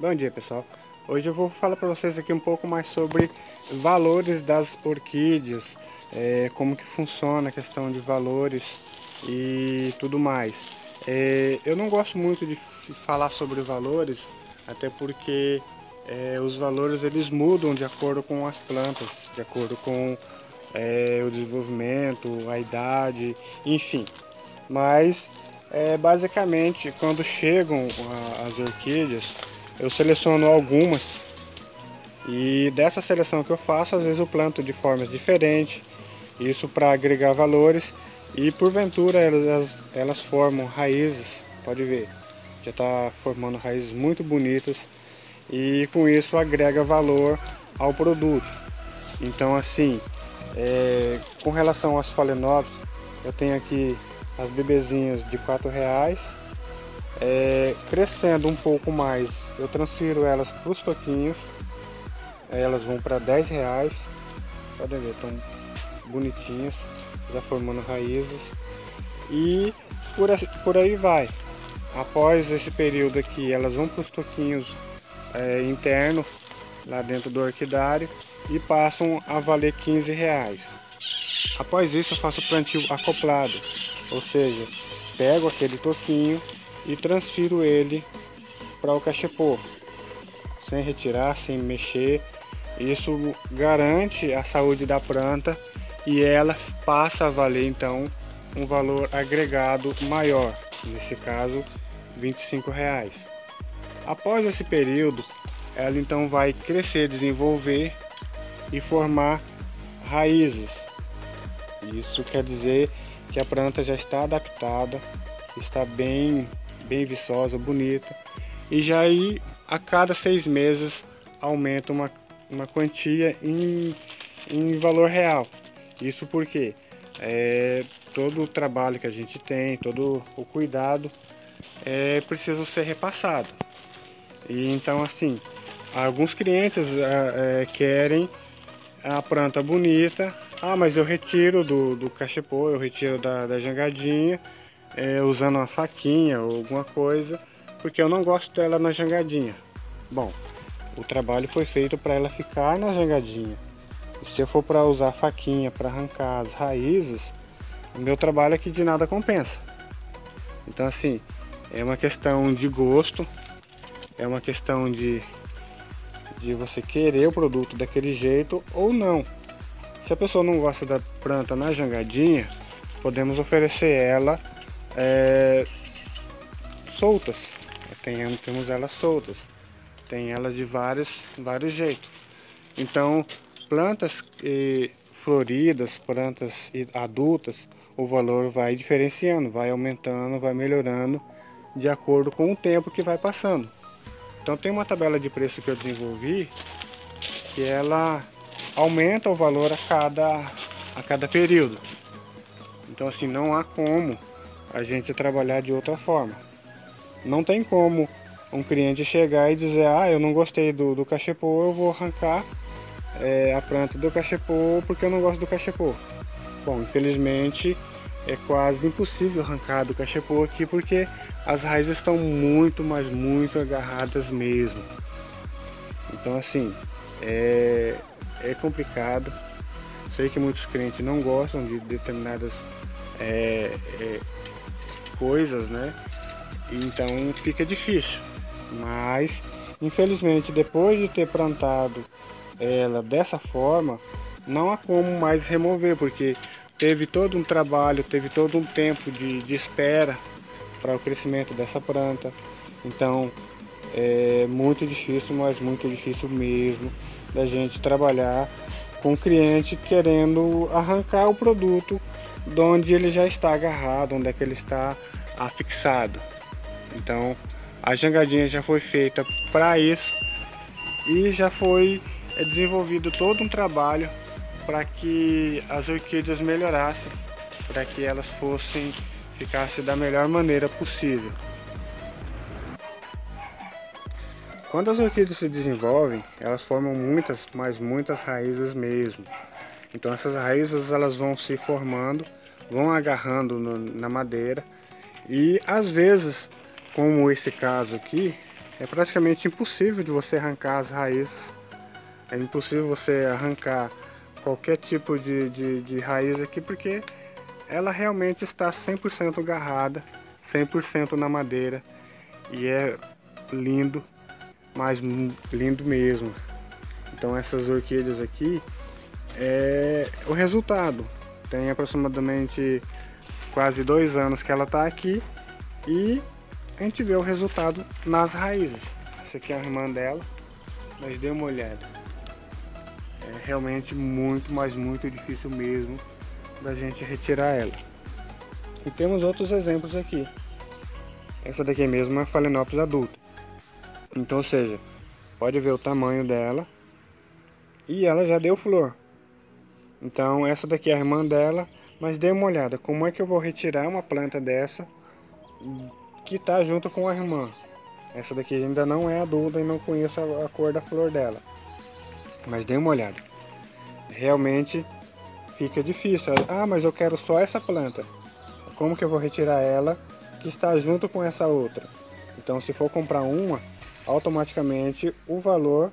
Bom dia pessoal, hoje eu vou falar para vocês aqui um pouco mais sobre valores das orquídeas, é, como que funciona a questão de valores e tudo mais. É, eu não gosto muito de falar sobre valores, até porque é, os valores eles mudam de acordo com as plantas, de acordo com é, o desenvolvimento, a idade, enfim. Mas é, basicamente quando chegam a, as orquídeas, eu seleciono algumas. E dessa seleção que eu faço, às vezes eu planto de formas diferentes, isso para agregar valores. E porventura elas, elas formam raízes, pode ver, já está formando raízes muito bonitas. E com isso agrega valor ao produto. Então assim, é, com relação às falenopsis, eu tenho aqui as bebezinhas de quatro reais. É, crescendo um pouco mais, eu transfiro elas para os toquinhos. Elas vão para 10 reais. Podem ver, estão bonitinhas, já formando raízes. E por, por aí vai. Após esse período aqui, elas vão para os toquinhos é, internos, lá dentro do orquidário, e passam a valer 15 reais. Após isso, eu faço plantio acoplado, ou seja, pego aquele toquinho e transfiro ele para o cachepô, sem retirar, sem mexer. Isso garante a saúde da planta e ela passa a valer então um valor agregado maior, nesse caso 25 reais. Após esse período, ela então vai crescer, desenvolver e formar raízes. Isso quer dizer que a planta já está adaptada, está bem, bem viçosa, bonita e já aí a cada seis meses aumenta uma, uma quantia em, em valor real. Isso porque é, todo o trabalho que a gente tem, todo o cuidado é preciso ser repassado. E então assim, alguns clientes é, é, querem a planta bonita. Ah, mas eu retiro do, do cachepô, eu retiro da, da jangadinha, é, usando uma faquinha ou alguma coisa, porque eu não gosto dela na jangadinha. Bom, o trabalho foi feito para ela ficar na jangadinha. Se eu for para usar faquinha para arrancar as raízes, o meu trabalho aqui de nada compensa. Então assim, é uma questão de gosto, é uma questão de de você querer o produto daquele jeito ou não. Se a pessoa não gosta da planta na jangadinha, podemos oferecer ela é, soltas. Tem, temos elas soltas. Tem elas de vários, vários jeitos. Então, plantas e, floridas, plantas adultas, o valor vai diferenciando, vai aumentando, vai melhorando de acordo com o tempo que vai passando. Então tem uma tabela de preço que eu desenvolvi que ela aumenta o valor a cada, a cada período. Então assim, não há como a gente trabalhar de outra forma. Não tem como um cliente chegar e dizer, ah, eu não gostei do, do cachepô, eu vou arrancar é, a planta do cachepô porque eu não gosto do cachepô. Bom, infelizmente é quase impossível arrancar do cachepô aqui porque as raízes estão muito, mas muito agarradas mesmo. Então assim, é, é complicado. Sei que muitos clientes não gostam de determinadas é, é, coisas, né? Então fica difícil. Mas infelizmente depois de ter plantado ela dessa forma, não há como mais remover, porque teve todo um trabalho, teve todo um tempo de, de espera para o crescimento dessa planta. Então é muito difícil, mas muito difícil mesmo da gente trabalhar com o cliente querendo arrancar o produto de onde ele já está agarrado, onde é que ele está afixado. Então a jangadinha já foi feita para isso e já foi desenvolvido todo um trabalho para que as orquídeas melhorassem, para que elas fossem ficassem da melhor maneira possível. Quando as orquídeas se desenvolvem, elas formam muitas, mas muitas raízes mesmo. Então essas raízes elas vão se formando, vão agarrando no, na madeira e às vezes, como esse caso aqui, é praticamente impossível de você arrancar as raízes. É impossível você arrancar qualquer tipo de, de, de raiz aqui porque ela realmente está 100% agarrada, 100% na madeira e é lindo, mas lindo mesmo. Então essas orquídeas aqui é o resultado. Tem aproximadamente quase dois anos que ela está aqui e a gente vê o resultado nas raízes. Essa aqui é a irmã dela, mas dê uma olhada. É realmente muito, mas muito difícil mesmo da gente retirar ela. E temos outros exemplos aqui. Essa daqui mesmo é a Phalaenopsis adulta. Então, ou seja, pode ver o tamanho dela e ela já deu flor. Então, essa daqui é a irmã dela, mas dê uma olhada, como é que eu vou retirar uma planta dessa que está junto com a irmã. Essa daqui ainda não é adulta e não conheço a, a cor da flor dela. Mas dê uma olhada. Realmente fica difícil. Ah, mas eu quero só essa planta. Como que eu vou retirar ela que está junto com essa outra? Então, se for comprar uma, automaticamente o valor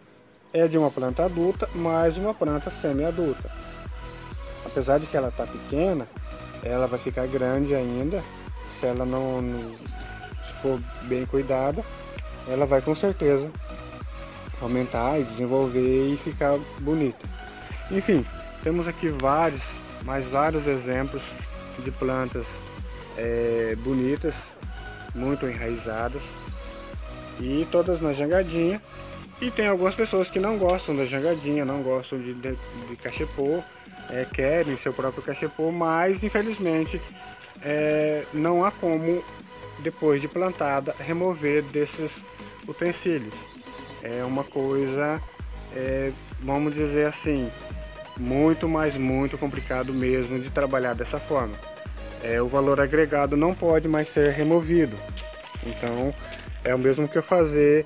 é de uma planta adulta mais uma planta semi-adulta. Apesar de que ela está pequena, ela vai ficar grande ainda se ela não, não se for bem cuidada, ela vai com certeza aumentar e desenvolver e ficar bonita. Enfim, temos aqui vários, mais vários exemplos de plantas é, bonitas, muito enraizadas e todas na jangadinha. E tem algumas pessoas que não gostam da jangadinha, não gostam de, de, de cachepô, é, querem seu próprio cachepô, mas infelizmente é, não há como, depois de plantada, remover desses utensílios. É uma coisa, é, vamos dizer assim, muito, mas muito complicado mesmo de trabalhar dessa forma. É, o valor agregado não pode mais ser removido. Então é o mesmo que eu fazer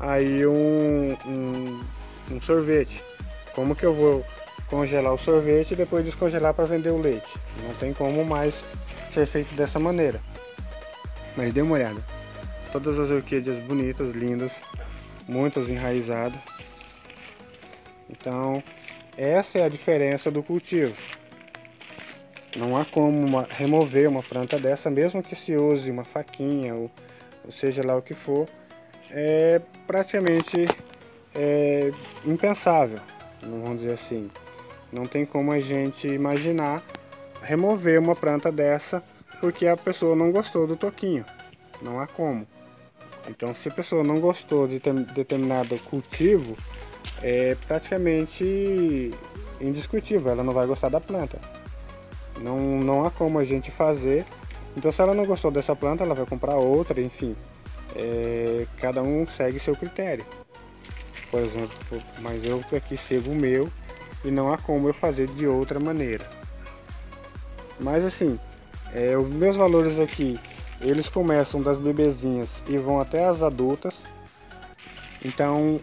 aí um, um, um sorvete. Como que eu vou congelar o sorvete e depois descongelar para vender o leite? Não tem como mais ser feito dessa maneira. Mas dê uma olhada. Todas as orquídeas bonitas, lindas, muitas enraizadas. Então, essa é a diferença do cultivo. Não há como uma, remover uma planta dessa, mesmo que se use uma faquinha ou, ou seja lá o que for, é praticamente é, impensável, vamos dizer assim. Não tem como a gente imaginar remover uma planta dessa porque a pessoa não gostou do toquinho. Não há como. Então, se a pessoa não gostou de determinado cultivo, é praticamente indiscutível, ela não vai gostar da planta. Não, não há como a gente fazer. Então, se ela não gostou dessa planta, ela vai comprar outra, enfim. É, cada um segue seu critério. Por exemplo, mas eu aqui sigo o meu e não há como eu fazer de outra maneira. Mas assim, é, os meus valores aqui, eles começam das bebezinhas e vão até as adultas. Então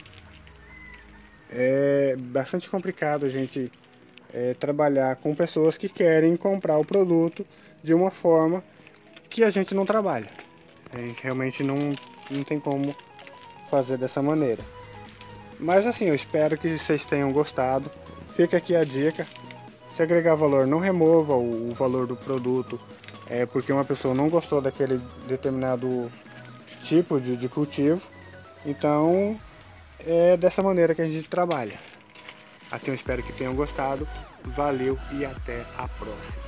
é bastante complicado a gente é, trabalhar com pessoas que querem comprar o produto de uma forma que a gente não trabalha. A gente realmente não, não tem como fazer dessa maneira. Mas assim, eu espero que vocês tenham gostado. Fica aqui a dica. Se agregar valor, não remova o, o valor do produto é porque uma pessoa não gostou daquele determinado tipo de, de cultivo. Então é dessa maneira que a gente trabalha. Assim eu espero que tenham gostado. Valeu e até a próxima.